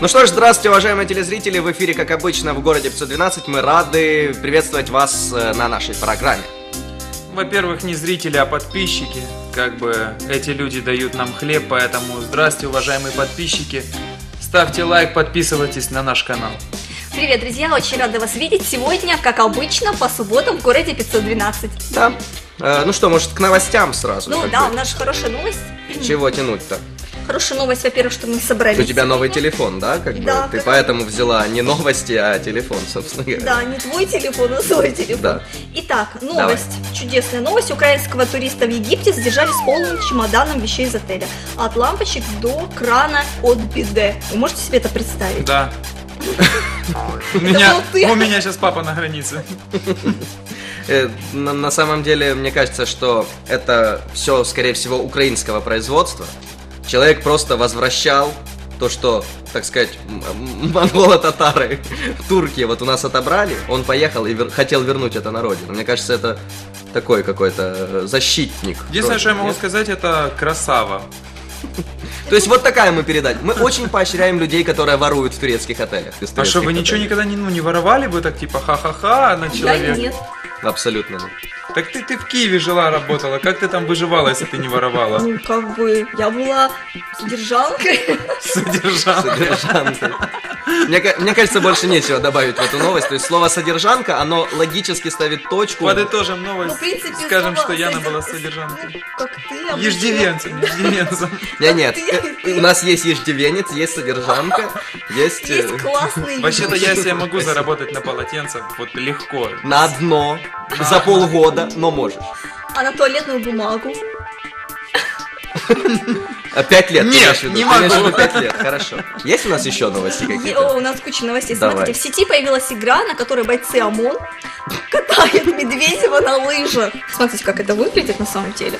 Ну что ж, здравствуйте, уважаемые телезрители. В эфире, как обычно, в городе 512. Мы рады приветствовать вас э, на нашей программе. Во-первых, не зрители, а подписчики. Как бы эти люди дают нам хлеб, поэтому здравствуйте, уважаемые подписчики. Ставьте лайк, подписывайтесь на наш канал. Привет, друзья! Очень рада вас видеть сегодня, как обычно, по субботам в городе 512. Да. Э, ну что, может, к новостям сразу? Ну да, бы? у нас же хорошая новость. Чего тянуть-то? Хорошая новость, во-первых, что мы собрались. У тебя новый сегодня. телефон, да? Как бы? Да, Ты как- поэтому взяла не новости, а телефон, собственно говоря. Да, не твой телефон, а свой телефон. Да. Итак, новость, чудесная новость. Украинского туриста в Египте задержали с полным чемоданом вещей из отеля. От лампочек до крана от биде. Вы можете себе это представить? Да. У меня, ты. у меня сейчас папа на границе. Э, на самом деле, мне кажется, что это все, скорее всего, украинского производства. Человек просто возвращал то, что, так сказать, монголо-татары в Турке вот у нас отобрали. Он поехал и вер- хотел вернуть это на родину. Мне кажется, это такой какой-то э, защитник. Единственное, что я могу Нет? сказать, это красава. То есть вот такая мы передать. Мы очень поощряем людей, которые воруют в турецких отелях. А что, вы ничего отелей. никогда не, ну, не воровали бы так, типа, ха-ха-ха на человека? нет. Абсолютно нет. Так ты, ты в Киеве жила, работала. Как ты там выживала, если ты не воровала? Ну, как бы, я была содержанкой. Содержанка. Содержанка. Мне, мне кажется, больше нечего добавить в эту новость. То есть слово содержанка, оно логически ставит точку. Подытожим Ну, новость. в принципе, Скажем, что Яна была содержанкой. Как ты. Еждивенцем, еждивенцем. Нет, нет. У нас есть еждивенец, есть содержанка, есть... э, Есть классные Вообще-то я себе могу заработать на полотенце вот легко. На одно за полгода, но можешь. А на туалетную бумагу? А, Пять лет. Нет, не могу. пять лет, хорошо. Есть у нас еще новости какие-то? о, у нас куча новостей. Давай. Смотрите, в сети появилась игра, на которой бойцы ОМОН катают Медведева на лыжах. Смотрите, как это выглядит на самом деле.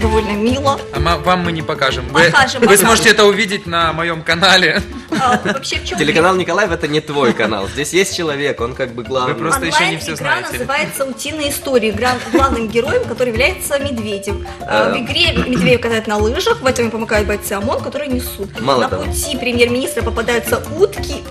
Довольно мило. А вам мы не покажем. Вы, Покажем, вы покажем. сможете это увидеть на моем канале. А, вообще, в чем Телеканал Николаев это не твой канал. Здесь есть человек, он как бы главный. Вы просто еще не все Онлайн-игра знаете. называется «Утиные истории». Главным героем, который является Медведев. А, В игре Медведев катает на лыжах, в этом ему помогают бойцы ОМОН, которые несут. Мало на того. пути премьер-министра попадаются утки,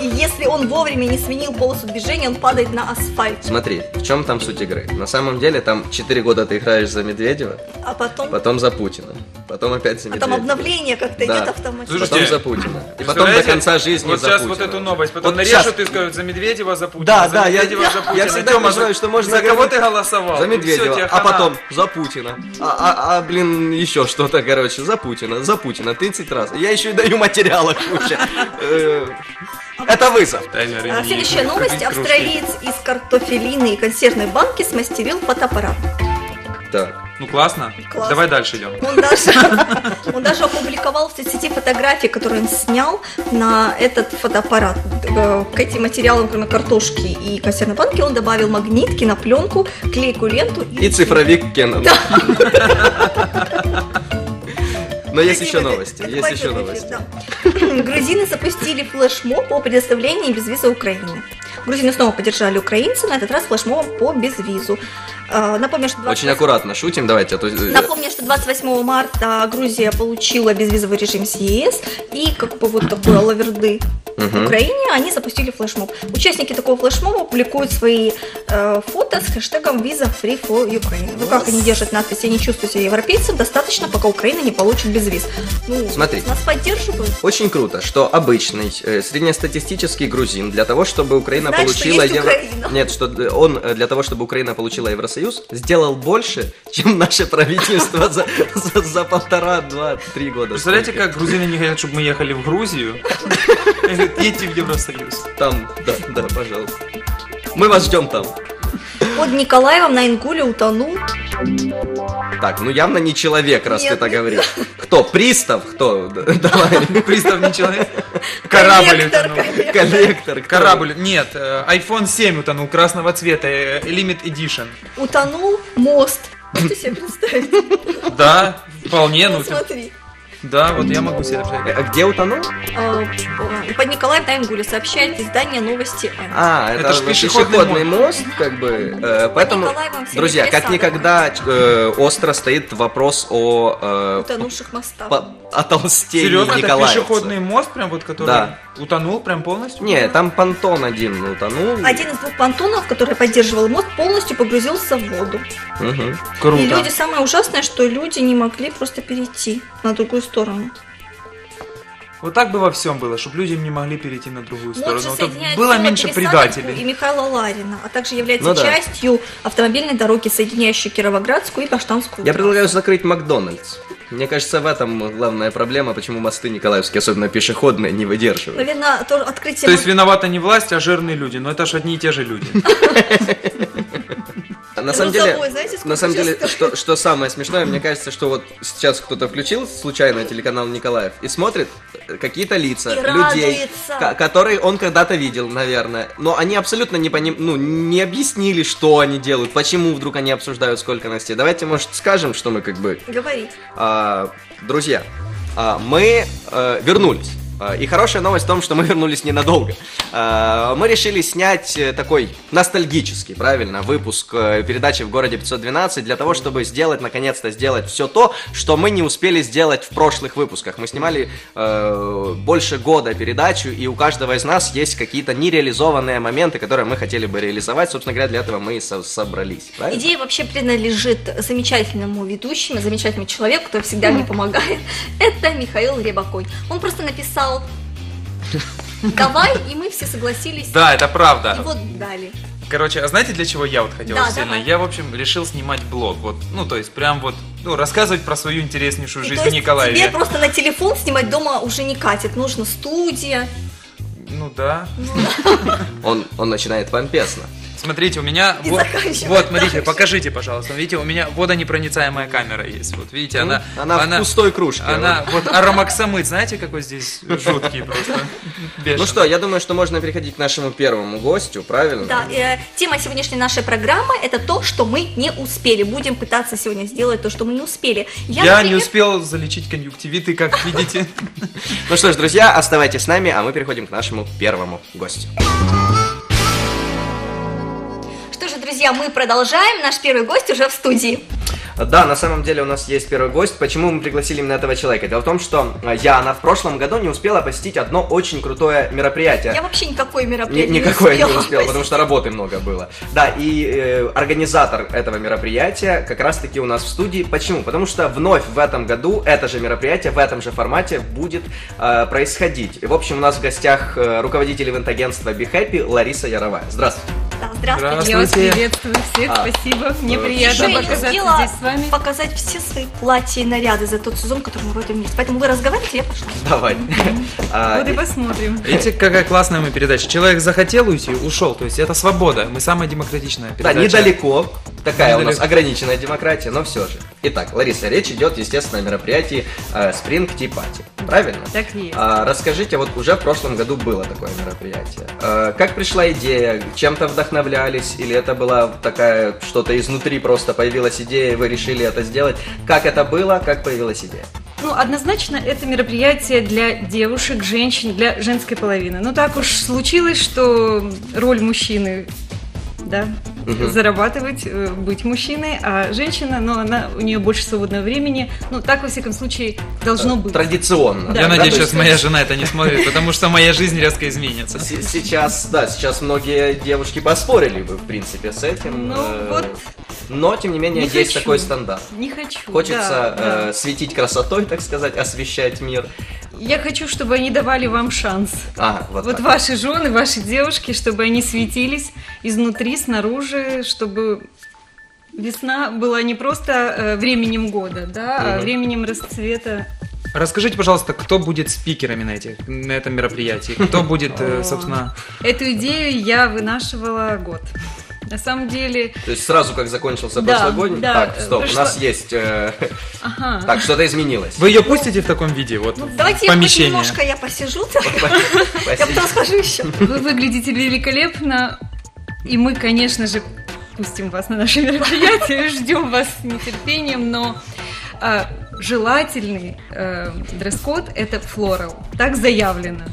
и если он вовремя не сменил полосу движения, он падает на асфальт. Смотри, в чем там суть игры? На самом деле там 4 года ты играешь за Медведева, А потом, потом за Путина, потом опять за а там Медведева. обновление как-то Да. идет автоматически. Слушайте, Потом за Путина. И потом до конца жизни Вот за сейчас Путина. вот эту новость, потом Вот нарежут щас. и скажут за Медведева, за Путина. Да, за да, я- Медведева, я- за я Путина. всегда Тёма, переживаю, за- что можно За кого ты голосовал? За Медведева, тебе а потом за Путина. А, а, а, блин, еще что-то, короче, за Путина, за Путина, 30 раз. Я еще и даю материалы куча. Это вызов. А, и- Следующая и- новость. и. Австралиец из картофелины и консервной банки смастерил фотоаппарат. Так. Ну классно. Классно. Давай дальше идем. Он даже, он даже опубликовал в соцсети фотографии, которые он снял на этот фотоаппарат. Э, К этим материалам, кроме картошки и консервной банки, он добавил магнитки на пленку, клейкую ленту И цифровик Canon. Но есть еще новости, есть еще новости. Грузины запустили флешмоб по предоставлению безвиза Украине. Грузины снова поддержали украинцев, на этот раз флешмобом по безвизу. Э, Напомню, что 28 Очень аккуратно шутим, давайте, а то... э, Напомню, что 28 марта Грузия получила безвизовый режим с ЕС и как бы вот такой лаверды в Мгм. Украине они запустили флешмоб. Участники такого флешмоба публикуют свои э, фото с хэштегом Visa Free for Ukraine. В руках они держат надпись «Я не чувствую себя европейцем, достаточно, пока Украина не получит безвиз». Ну, Смотри. Нас поддерживают. Очень круто, что обычный э, среднестатистический грузин для того, чтобы Украина Что получила есть Украина. Нет, что д- он э, для того, чтобы Украина получила Евросоюз, сделал больше, чем наше правительство за, за, за полтора, два, три года. Представляете, Сколько? как грузины не хотят, чтобы мы ехали в Грузию? Едьте в Евросоюз. Там, да, да, пожалуйста. Мы вас ждем там. Под Николаевом на Ингуле утонул. Так, ну явно не человек, раз Нет, ты так не- говоришь. Кто? Пристав? Кто? Давай. Пристав не человек. Корабль Коллектор, утонул. коллектор. Коллектор. кто? Корабль, нет, э, iPhone 7 утонул, красного цвета, э, Limited Edition. Утонул мост. Можете себе представить? Да, вполне, ну, Ну, смотри. Да, вот я могу себе представить. А где утонул? Э, Под Николаем на Ингуле сообщает издание новости. А, это, Это ж ж пешеходный пешеходный мост, как бы. э, поэтому, друзья, как никогда э, остро стоит вопрос о э, Утонувших мостах. по- о толстении Серьезно, это пешеходный мост, прям вот который Да. утонул прям полностью? Не, там понтон один утонул. Один из двух понтонов, который поддерживал мост, полностью погрузился в воду. Мгм. Круто. И люди, самое ужасное, что люди не могли просто перейти на другую сторону. Вот так бы во всем было, чтобы люди не могли перейти на другую сторону. Вот было меньше Пересадку и предателей. Михаила Ларина, а также является Ну да. частью автомобильной дороги, соединяющей Кировоградскую и Баштанскую. Я предлагаю закрыть Макдональдс. Мне кажется, в этом главная проблема, почему мосты Николаевские, особенно пешеходные, не выдерживают. Наверное, то открытие... То есть виновата не власть, а жирные люди. Но это же одни и те же люди. На самом деле, знаете, на самом деле, что, что самое смешное, мне кажется, что вот сейчас кто-то включил случайно телеканал Николаев и смотрит э, какие-то лица И людей, которые он когда-то видел, наверное, но они абсолютно не поним, ну не объяснили, что они делают, почему вдруг они обсуждают сколько новостей. Давайте, может, скажем, что мы как бы Говорить. а, друзья, а, мы э, вернулись. А, И хорошая новость в том, что мы вернулись ненадолго. А, Мы решили снять э, такой ностальгический, правильно, выпуск э, передачи в городе 512 для того, чтобы сделать, наконец-то, сделать все то, что мы не успели сделать в прошлых выпусках. Мы снимали э, больше года передачу, и у каждого из нас есть какие-то нереализованные моменты, которые мы хотели бы реализовать. Собственно говоря, для этого мы и со- собрались. Правильно? Идея вообще принадлежит замечательному ведущему, замечательному человеку, который всегда мне помогает. Это Михаил Рябаконь. Он просто написал «Давай», и мы все согласились. Да, это И правда. вот дали. Короче, а знаете, для чего я вот хотел Да, сильно? давай. Я, в общем, решил снимать блог. Вот, ну, то есть, прям вот, ну, рассказывать про свою интереснейшую И жизнь то в есть Николаеве. тебе просто на телефон снимать дома уже не катит. Нужна студия. Ну да. Он, он начинает помпесно. Смотрите, у меня И вот, вот, смотрите, дальше. покажите, пожалуйста. Видите, у меня водонепроницаемая камера есть. Вот видите, она, Ну, она в пустой кружке. Она вот аромаксамыт, знаете, какой здесь жуткий просто. Ну что, я думаю, что можно переходить к нашему первому гостю, правильно? Да, э, тема сегодняшней нашей программы – это то, что мы не успели. Будем пытаться сегодня сделать то, что мы не успели. Я, не например, успел залечить конъюнктивиты, как видите. Ну что ж, друзья, оставайтесь с нами, а мы переходим к нашему первому гостю. Друзья, мы продолжаем. Наш первый гость уже в студии. Да, на самом деле у нас есть первый гость. Почему мы пригласили именно этого человека? Дело в том, что э, Яна в прошлом году не успела посетить одно очень крутое мероприятие. Я вообще никакое Ни- мероприятие никакое не успела успел, потому что работы много было. Да, и э, организатор этого мероприятия как раз-таки у нас в студии. Почему? Потому что вновь в этом году это же мероприятие в этом же формате будет э, происходить. И, в общем, у нас в гостях э, руководитель ивент-агентства Be Happy Лариса Яровая. Здравствуйте. Да, здравствуйте. Здравствуйте. Я вас приветствую всех, А, спасибо. Мне приятно Женя оказаться успела здесь с вами. показать все свои платья и наряды за тот сезон, который мы вроде вместе. Поэтому вы разговариваете, я пошла. Давай. А, Вот и посмотрим. Видите, какая классная мы передача. Человек захотел уйти, ушел. То есть это свобода. Мы самая демократичная Да, передача. недалеко. Такая у нас ограниченная демократия, но все же. Итак, Лариса, речь идет, естественно, о мероприятии э, Spring Tea Party. Правильно? Так и есть. А, расскажите, вот уже в прошлом году было такое мероприятие. А, как пришла идея? Чем-то вдохновлялись? Или это была такая что-то изнутри просто появилась идея, и вы решили это сделать? Как это было? Как появилась идея? Ну, однозначно, это мероприятие для девушек, женщин, для женской половины. Ну, так уж случилось, что роль мужчины да, Мгм. зарабатывать, э, быть мужчиной, а женщина, ну, она, у нее больше свободного времени, ну, так, во всяком случае, должно быть. Традиционно. Да, Я да, надеюсь, сейчас моя жена это не смотрит, потому что моя жизнь резко изменится. Сейчас, да, сейчас многие девушки поспорили бы, в принципе, с этим. Ну, э, вот Но, тем не менее, не есть хочу. такой стандарт. Не хочу. Хочется да, да. э, светить красотой, так сказать, освещать мир. Я хочу, чтобы они давали вам шанс. А, вот, Вот так. ваши жены, ваши девушки, чтобы они светились изнутри, снаружи, чтобы весна была не просто э, временем года, да, а временем расцвета. Расскажите, пожалуйста, кто будет спикерами на, этих, на этом мероприятии? Кто будет, э, собственно... Эту идею я вынашивала год. На самом деле, То есть сразу, как закончился Да, прошлый год, да, так, стоп, пришло- у нас есть... э, ага. так, что-то изменилось. Вы ее пустите в таком виде, вот, Ну, в давайте хоть помещение? немножко я посижу. Я потом скажу еще. Вы выглядите великолепно, и мы, конечно же, пустим вас на наше мероприятие, ждем вас с нетерпением, но а, желательный э, дресс-код это флорал. Так заявлено.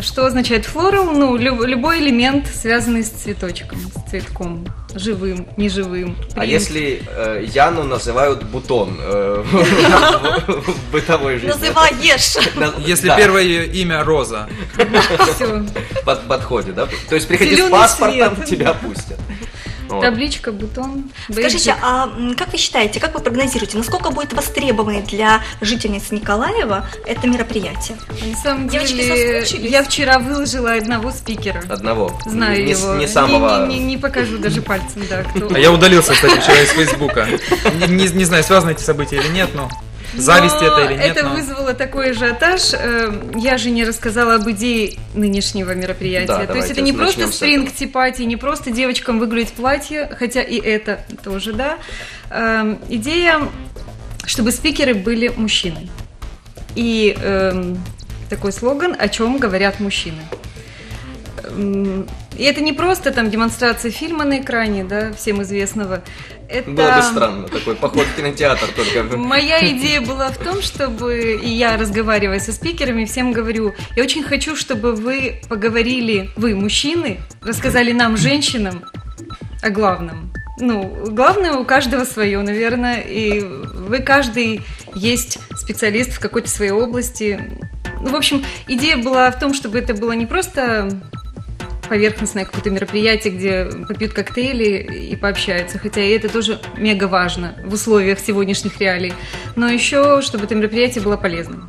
Что означает флорал? Ну, люб- любой элемент, связанный с цветочком, с цветком, живым, неживым. А принт. если э, Яну называют бутон э, в бытовой жизни? Называешь. На- Если первое имя Роза. Подходит, да? То есть приходи с паспортом, тебя пустят. Вот. Табличка, бутон. Скажите, бейджик. а м, как вы считаете, как вы прогнозируете, насколько будет востребованной для жительниц Николаева это мероприятие? На самом Девочки деле, я вчера выложила одного спикера. Одного. Знаю не, его. Не самого... Не, не- не покажу даже пальцем, да, кто. А я удалился, кстати, вчера из Фейсбука. Не, не- не знаю, связаны эти события или нет, но зависть Но это или нет. Это но- вызвало такой ажиотаж. Э, Я же не рассказала об идее нынешнего мероприятия. Да, То есть это не просто спринг типати, не просто девочкам выглядеть в платье, хотя и это тоже, да. Эм, Идея, чтобы спикеры были мужчины. И эм, такой слоган, о чем говорят мужчины. Эм, И это не просто там демонстрация фильма на экране, да, всем известного. Это... Было бы странно, такой поход в кинотеатр только. Моя идея была в том, чтобы, и я разговаривая со спикерами, всем говорю, я очень хочу, чтобы вы поговорили, вы, мужчины, рассказали нам, женщинам, о главном. Ну, главное у каждого свое, наверное, и вы каждый есть специалист в какой-то своей области. Ну, в общем, идея была в том, чтобы это было не просто поверхностное какое-то мероприятие, где попьют коктейли и пообщаются, хотя и это тоже мега важно в условиях сегодняшних реалий, но еще, чтобы это мероприятие было полезным.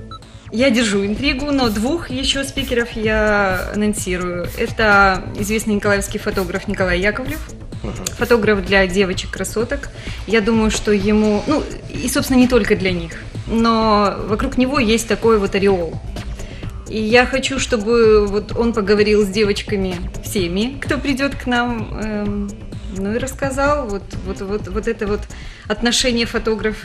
Я держу интригу, но двух еще спикеров я анонсирую. Это известный николаевский фотограф Николай Яковлев, фотограф для девочек-красоток. Я думаю, что ему, ну, и, собственно, не только для них, но вокруг него есть такой вот ореол. И я хочу, чтобы вот он поговорил с девочками всеми, кто придет к нам, эм, ну и рассказал вот, вот, вот, вот это вот отношение фотограф.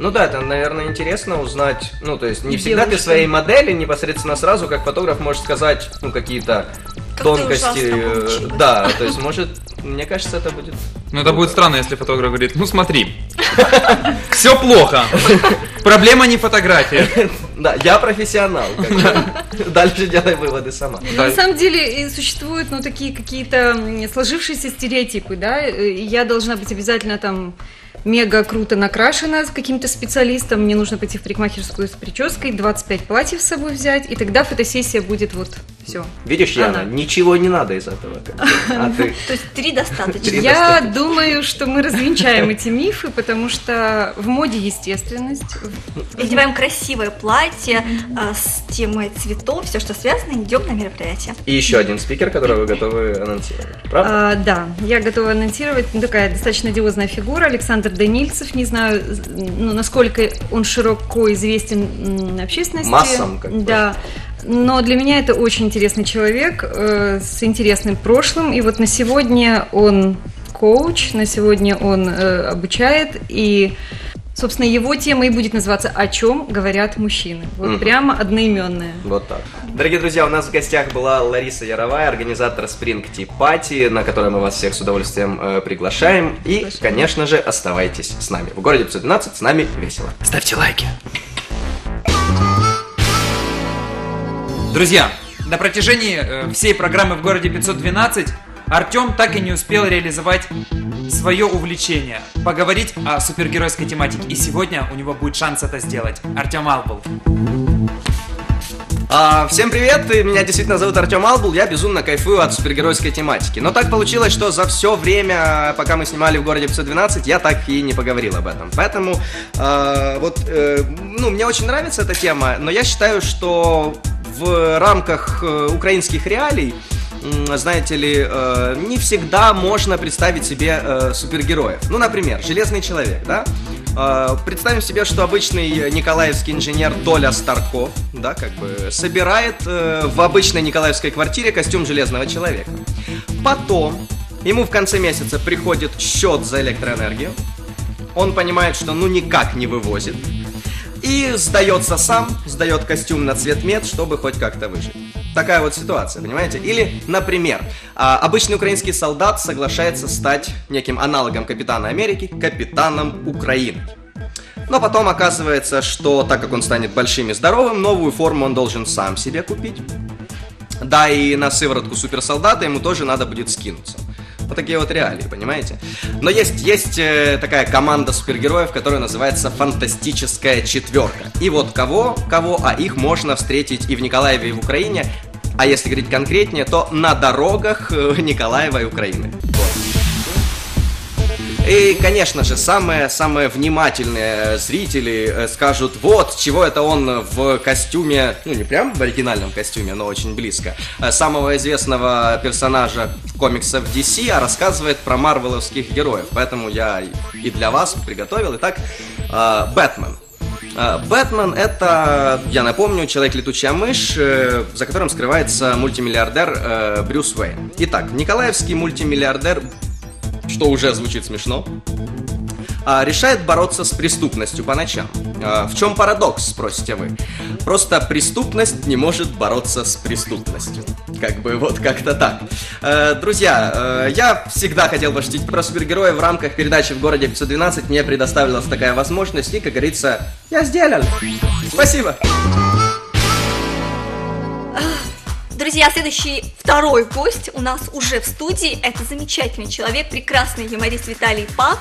Ну да, это, наверное, интересно узнать. Ну, то есть не И всегда ты девушка. своей модели непосредственно сразу, как фотограф, можешь сказать, ну, какие-то Как тонкости. э. Да, то есть, может, мне кажется, это будет. Ну это будет странно, если фотограф говорит, ну смотри, все плохо, проблема не фотография. Да, я профессионал. Дальше делай выводы сама. На самом деле существуют ну, такие какие-то сложившиеся стереотипы, да, я должна быть обязательно там мега круто накрашена с каким-то специалистом, мне нужно пойти в парикмахерскую с прической, 25 платьев с собой взять, и тогда фотосессия будет вот все. Видишь, Яна, Она. ничего не надо из этого. А ты То есть три достаточно. Я думаю, что мы развенчаем эти мифы, потому что в моде естественность. Одеваем красивое платье а, с темой цветов, все, что связано, идем на мероприятие. И еще один спикер, которого вы готовы анонсировать. Правда? А, да, я готова анонсировать. Ну, такая достаточно одиозная фигура. Александр Данильцев. Не знаю, ну, насколько он широко известен общественности. Массам, как бы. Да. Но для меня это очень интересный человек э, с интересным прошлым. И вот на сегодня он коуч, на сегодня он э, обучает. И, собственно, его тема и будет называться «О чем говорят мужчины». Вот Мгм. прямо одноименная. Вот так. Дорогие друзья, у нас в гостях была Лариса Яровая, организатор Spring Tea Party, на которой мы вас всех с удовольствием э, приглашаем. И, Приглашаем. конечно же, оставайтесь с нами. В городе 512 с нами весело. Ставьте лайки. Друзья, на протяжении э, всей программы в городе 512 Артем так и не успел реализовать свое увлечение, поговорить о супергеройской тематике. И сегодня у него будет шанс это сделать. Артем Албул. А, всем привет, меня действительно зовут Артем Албул, я безумно кайфую от супергеройской тематики. Но так получилось, что за все время, пока мы снимали в городе 512, я так и не поговорил об этом. Поэтому, э, вот, э, ну, мне очень нравится эта тема, но я считаю, что в рамках э, украинских реалий знаете ли, э, не всегда можно представить себе э, супергероев. Ну, например, Железный человек, да? Э, Представим себе, что обычный николаевский инженер Толя Старков, да, как бы, собирает э, в обычной николаевской квартире костюм Железного человека. Потом ему в конце месяца приходит счет за электроэнергию. Он понимает, что ну никак не вывозит. И сдается сам, сдает костюм на цвет мед, чтобы хоть как-то выжить. Такая вот ситуация, понимаете? Или, например, а, обычный украинский солдат соглашается стать неким аналогом капитана Америки, капитаном Украины. Но потом оказывается, что так как он станет большим и здоровым, новую форму он должен сам себе купить. Да, и на сыворотку суперсолдата ему тоже надо будет скинуться. Вот такие вот реалии, понимаете? Но есть, есть э, такая команда супергероев, которая называется Фантастическая Четверка. И вот кого, кого, а их можно встретить и в Николаеве, и в Украине. А если говорить конкретнее, то на дорогах э, Николаева и Украины. И, конечно же, самые-самые внимательные зрители э, скажут, вот, чего это он в костюме, ну, не прям в оригинальном костюме, но очень близко, э, самого известного персонажа комиксов DC, а рассказывает про марвеловских героев. Поэтому я и для вас приготовил. Итак, э, Бэтмен. Э, Бэтмен это, я напомню, человек-летучая мышь, э, за которым скрывается мультимиллиардер э, Брюс Уэйн. Итак, Николаевский мультимиллиардер что уже звучит смешно, а, решает бороться с преступностью по ночам. А, в чем парадокс, спросите вы? Просто преступность не может бороться с преступностью. Как бы вот как-то так. Э, друзья, я всегда хотел пошутить про супергероя в рамках передачи в городе 512. Мне предоставилась такая возможность, и, как говорится, я сделал. Спасибо. Друзья, следующий второй гость у нас уже в студии. Это замечательный человек, прекрасный юморист Виталий Пак.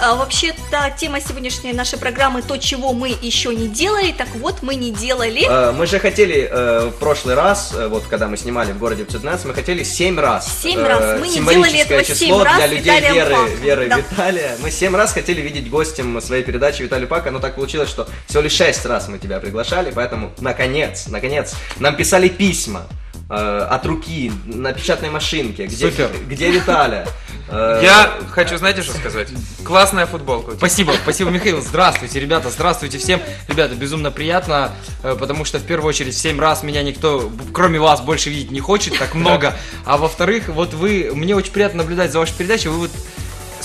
А, вообще-то тема сегодняшней нашей программы «То, чего мы еще не делали». Так вот, мы не делали. Э, мы же хотели э, в прошлый раз, э, вот когда мы снимали в городе 15, мы хотели 7 раз. 7 раз. Мы не делали этого 7 раз для людей Виталием Веры, Паком. Веры Да. Виталия. Мы 7 раз хотели видеть гостем своей передачи Виталия Пака, но так получилось, что всего лишь 6 раз мы тебя приглашали, поэтому наконец, наконец, нам писали письма. Э, от руки на печатной машинке, где, Супер. где Виталя. Э, Я хочу, знаете, что сказать? Классная футболка. Спасибо, спасибо, Михаил. Здравствуйте, ребята, здравствуйте всем. Ребята, безумно приятно, э, потому что в первую очередь в 7 раз меня никто, кроме вас, больше видеть не хочет, так много. А во-вторых, вот вы, мне очень приятно наблюдать за вашей передачей. Вы вот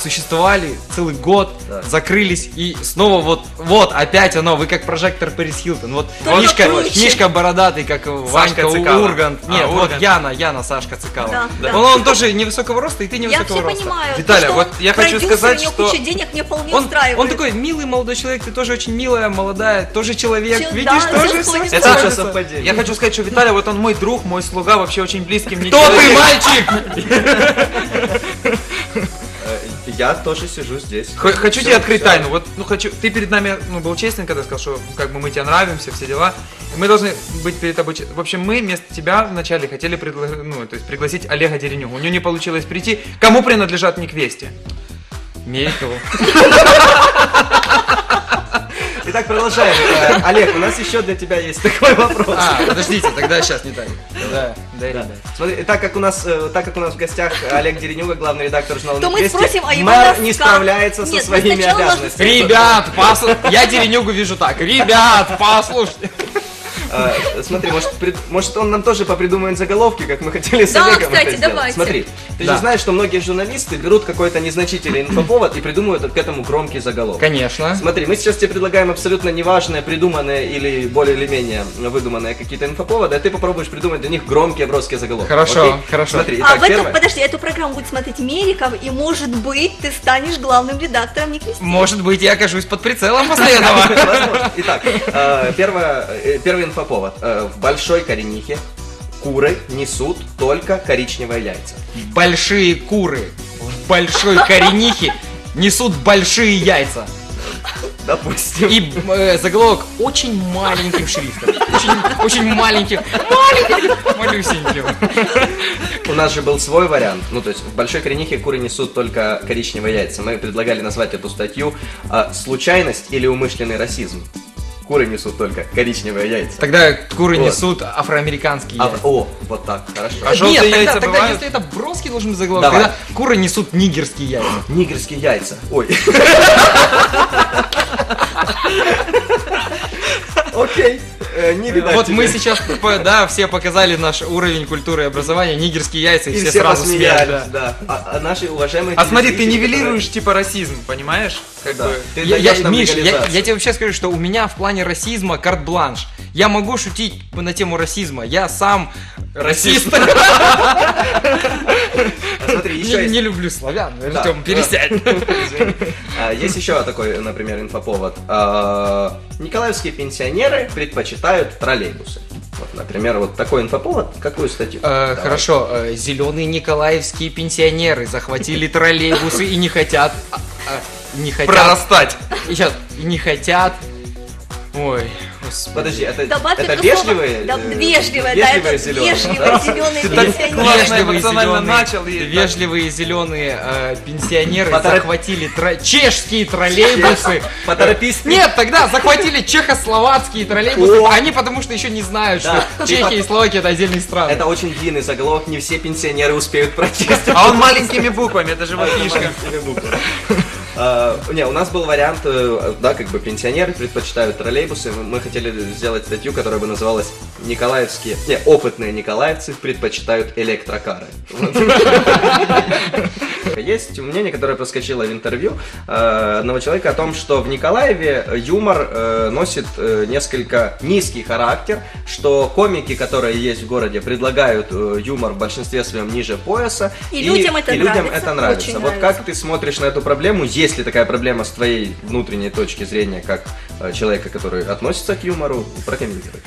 существовали целый год, Да. закрылись и снова вот, вот опять оно, вы как прожектор Пэрис Хилтон. Вот Только Мишка, круче. Мишка бородатый, как Ванька Цикало. Ургант. А, Нет, вот Ургант. Яна, Яна, Сашка Цикало. Да, да. Он, он тоже невысокого роста, и ты Я невысокого все роста. понимаю. То, Виталя, что вот он я хочу сказать, у него что куча денег мне вполне Он, устраивает. он такой милый молодой человек, ты тоже очень милая, молодая, тоже человек, Чел- видишь, да, тоже все. Это Что совпадение? Я хочу сказать, что Виталий, вот он мой друг, мой слуга, вообще очень близкий мне Кто ты, мальчик? я тоже сижу здесь. Х- Хочу Всё, тебе открыть всё. тайну. Вот, ну хочу. Ты перед нами, ну, был честен, когда сказал, что как бы мы тебе нравимся, все дела. И мы должны быть перед тобой. В общем, мы вместо тебя вначале хотели предла- ну, то есть пригласить Олега Деренюгу. У него не получилось прийти. Кому принадлежат Никвести? Мелькову. Итак, продолжаем. Э, Олег, у нас еще для тебя есть такой вопрос. А, подождите, тогда сейчас не так. Да, да, ребят. Смотри, так как у нас, э, так как у нас в гостях Олег Деренюга, главный редактор журнала То мы спросим о его мэр не справляется со мы своими обязанностями. Ребят, послушайте, я Деренюгу вижу так. Ребят, послушайте. Э, Смотри, может, он нам тоже попридумает заголовки, как мы хотели с Да, кстати, давайте. Смотри, ты же знаешь, что многие журналисты берут какой-то незначительный инфоповод и придумывают к этому громкий заголовок. Конечно. Смотри, мы сейчас тебе предлагаем абсолютно неважные, придуманные или более или менее выдуманные какие-то инфоповоды, а ты попробуешь придумать для них громкие, броские заголовки. Хорошо, хорошо. Смотри, А итак, в первое. подожди, эту программу будет смотреть Мериков, и может быть ты станешь главным редактором Никвести. Может быть, я окажусь под прицелом постоянного. Итак, э, первое, э, первый инфоповод. Э, В большой коренихе куры несут только коричневые яйца. Большие куры в большой коренихе несут большие яйца. Допустим. И э, заголовок очень маленьким шрифтом. Очень, очень маленьким. Маленьким. Малюсеньким. У нас же был свой вариант. Ну, то есть в большой коренихе куры несут только коричневые яйца. Мы предлагали назвать эту статью а, «Случайность или умышленный расизм». Куры несут только коричневые яйца. Тогда куры Вот. несут афроамериканские А, яйца. о, вот так, хорошо. А желтые Нет, тогда, яйца тогда бывают? если это броский должен быть заголовок, Давай. тогда куры несут нигерские яйца. Нигерские яйца. Ой. Окей. Э, Не видать Вот мы сейчас, да, все показали наш уровень культуры и образования, нигерские яйца, и, И все, все сразу смеялись. да. А, а наши уважаемые А смотри, ты нивелируешь типа расизм, понимаешь? Как Да. бы. Ты Я, даешь я- нам Миш, я, я тебе вообще скажу, что у меня в плане расизма карт-бланш. Я могу шутить на тему расизма. Я сам Расист. Смотри, еще Не есть... не люблю славян. Да. Артем, пересядь. А, Есть еще такой, например, инфоповод. А, Николаевские пенсионеры предпочитают троллейбусы. Вот, например, вот такой инфоповод. Какую статью? Э. Хорошо, э, зеленые николаевские пенсионеры захватили троллейбусы и не хотят... а, Не хотят... Прорастать. И сейчас, не хотят... Ой, господи. Подожди, это, Добавь это вежливые? Да, э, вежливые, да, вежливые это да? зеленые пенсионеры. Вежливые начал вежливые зеленые э, пенсионеры захватили чешские троллейбусы. Поторопись. Нет, тогда захватили чехословацкие троллейбусы. Они потому что еще не знают, что Чехия и Словакия это отдельные страны. Это очень длинный заголовок, не все пенсионеры успеют прочесть. А он маленькими буквами, это же его фишка. А, Не, у нас был вариант, э, да, как бы пенсионеры предпочитают троллейбусы. Мы хотели сделать статью, которая бы называлась «Николаевские, не, опытные николаевцы предпочитают электрокары». Есть мнение, которое проскочило в интервью э, одного человека о том, что в Николаеве юмор э, носит э, несколько низкий характер, что комики, которые есть в городе, предлагают э, юмор в большинстве своем ниже пояса. И людям это и людям нравится, это нравится. очень Вот нравится. как ты смотришь на эту проблему? Есть ли такая проблема с твоей внутренней точки зрения, как э, человека, который относится к юмору? Прокомментируй.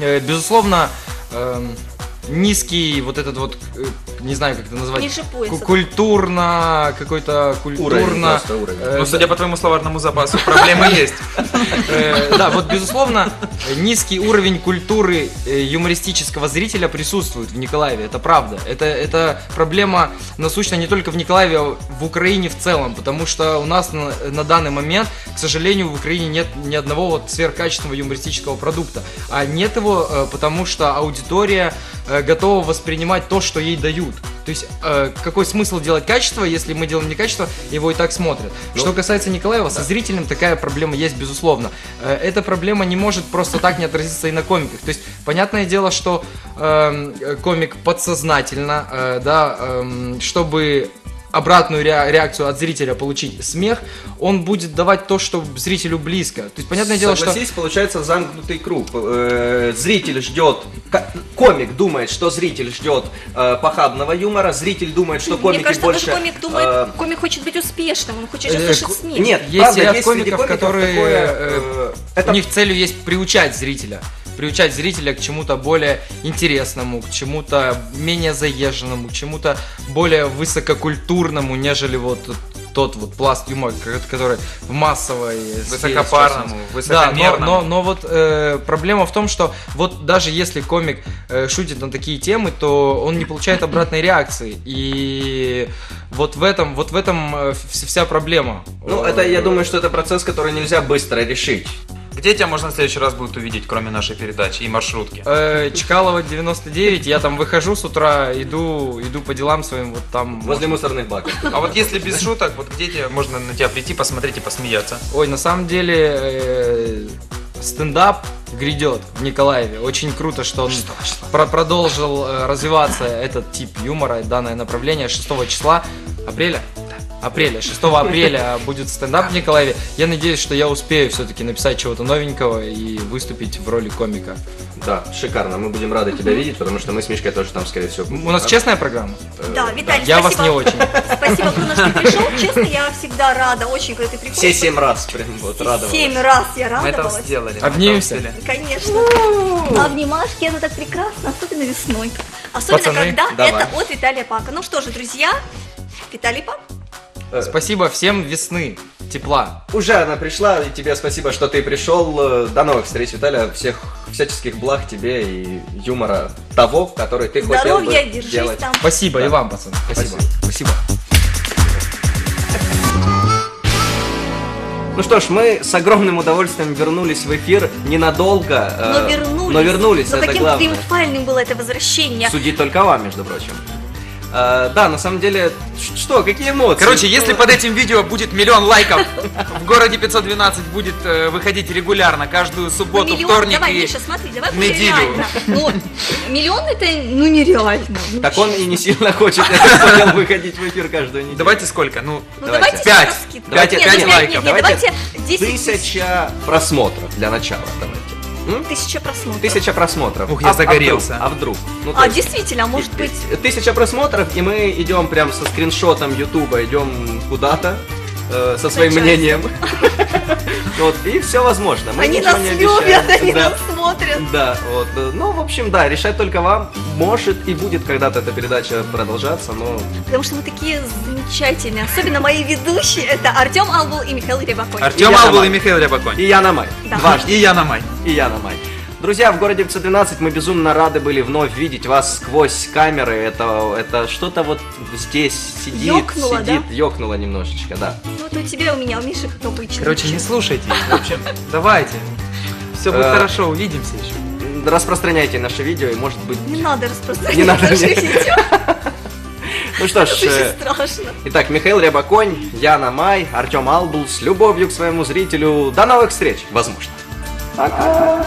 Э, Безусловно, эм, низкий вот этот вот, э, не знаю, как это назвать, Ниже пояса. ку- культурно, какой-то Уровень, культурно... просто уровень. э, Ну, судя по твоему словарному запасу, проблемы есть. Э, Да, вот безусловно, низкий уровень культуры э, юмористического зрителя присутствует в Николаеве, это правда. Это, это проблема насущна не только в Николаеве, а в Украине в целом, потому что у нас на, на данный момент, к сожалению, в Украине нет ни одного вот сверхкачественного юмористического продукта. А нет его, потому что аудитория готова воспринимать то, что ей дают. То есть, э, какой смысл делать качество, если мы делаем некачество, его и так смотрят. Ну, что касается Николаева, со зрителем такая проблема есть, безусловно. Э, Эта проблема не может просто так не отразиться и на комиках. То есть, понятное дело, что эм, э, комик подсознательно, э, да, эм, чтобы обратную ре- реакцию от зрителя получить смех, он будет давать то, что зрителю близко. То есть, понятное дело, что... Согласись, получается замкнутый круг. Э, Зритель ждет, ко- комик думает, что зритель ждет э, похабного юмора, зритель думает, что комики Мне кажется, больше... комик думает, э, комик хочет быть успешным, он хочет услышать смех. Нет, Есть правда, ряд есть комиков, комиков которые, такое, это У них целью есть приучать зрителя. Приучать зрителя к чему-то более интересному, к чему-то менее заезженному, к чему-то более высококультурному, нежели вот тот вот пласт юмора, ко- который в массовой Высокопарному, есть. Да, но, высокомерному. но, но вот э, проблема в том, что вот даже если комик э, шутит на такие темы, то он не получает обратной реакции. И вот в этом, вот в этом э, вс- вся проблема. Ну, это, я думаю, что это процесс, который нельзя быстро решить. Где тебя можно в следующий раз будет увидеть, кроме нашей передачи и маршрутки? Э, Чкалова 99, я там выхожу с утра, иду, иду по делам своим, вот там. Возле мусорных баков. А вот если без шуток, вот где тебе можно на тебя прийти, посмотреть и посмеяться? Ой, на самом деле э, стендап грядет в Николаеве. Очень круто, что он про- продолжил э, развиваться этот тип юмора, данное направление 6 числа апреля. Апреля, 6 апреля будет стендап в Николаеве. Я надеюсь, что я успею все-таки написать чего-то новенького и выступить в роли комика. Да, шикарно. Мы будем рады тебя видеть, потому что мы с Мишкой тоже там, скорее всего, будем. У нас честная программа? Да, Виталий, Я вас не очень. Спасибо, Бруно, что пришел. Честно, я всегда рада, очень, когда ты приходишь. Все семь раз прям вот радовалась. Семь раз я Мы это радовалась. сделали. Обнимемся? Конечно. А обнимашки это так прекрасно, особенно весной. Особенно, Пацаны, когда давай. это от Виталия Пака. Ну что же, друзья, Виталий Пак. Спасибо всем весны, тепла. Уже она пришла, и тебе спасибо, что ты пришел. Э, До новых встреч, Виталия. Всех всяческих благ тебе и юмора того, который ты хотел бы Здоровья, держись делать. там. Спасибо Да. и вам, пацаны. Спасибо. Спасибо. Ну что ж, мы с огромным удовольствием вернулись в эфир ненадолго. э, Но вернулись. Но вернулись, Но это каким главное. триумфальным было это возвращение. Судить только вам, между прочим. Э, да, на самом деле, что, какие эмоции? Короче, если Ну, под этим видео будет миллион лайков, в городе 512 будет э, выходить регулярно, каждую Ну, субботу, миллион, вторник давай, и... Миша, смотри, давай неделю. реально. Ну, миллион это, ну, нереально. Ну, Так он и не сильно хочет, я так понял, выходить в эфир каждую неделю. Давайте сколько? Ну, Ну, давайте. давайте, Пять. Давайте пять ну, лайков. нет, нет, Давайте давайте 10 тысяч. Тысяча просмотров для начала, давайте. М? Тысяча просмотров. Тысяча просмотров. Ух, я А- загорелся. А вдруг? А вдруг? Ну, А, есть, действительно, а может быть... Тысяча просмотров, и мы идем прям со скриншотом Ютуба, идем куда-то э, со своим часть. мнением. Вот, и все возможно. Мы Они нас не любят, они Да. нас смотрят. Да, вот. Ну, в общем, да, решать только вам. Может и будет когда-то эта передача продолжаться, но Потому что мы такие замечательные. Особенно мои ведущие. Это Артем Албул и Михаил Рябаконь. Артем я Албул и Михаил Рябаконь. и Яна Май. Да. Дважды. И Яна Май. И Яна Май. Друзья, в городе 512 мы безумно рады были вновь видеть вас сквозь камеры. Это, это что-то вот здесь сидит, Ёкнуло, сидит, ёкнуло немножечко, да. Ну, вот у тебя, у меня, у Миши, как обычно. Короче, не слушайте. В общем, давайте. Все будет Э, хорошо, увидимся еще. Распространяйте наше видео и, может быть... Не надо распространять Не надо, наши нет. видео. Ну что ж, э, итак, Михаил Рябаконь, Яна Май, Артем Албул с любовью к своему зрителю. До новых встреч, возможно. Пока.